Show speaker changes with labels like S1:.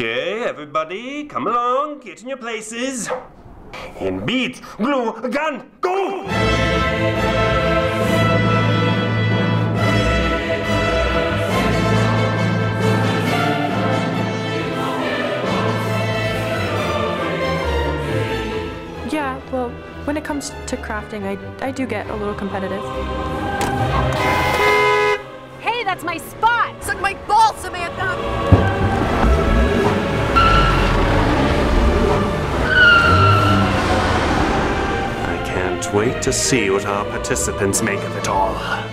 S1: Okay, everybody, come along, get in your places. In beat, glue, gun, go!
S2: Yeah, well, when it comes to crafting, I, I do get a little competitive.
S3: Hey, that's my spot!
S4: Suck my balls, Samantha!
S1: Wait to see what our participants make of it all.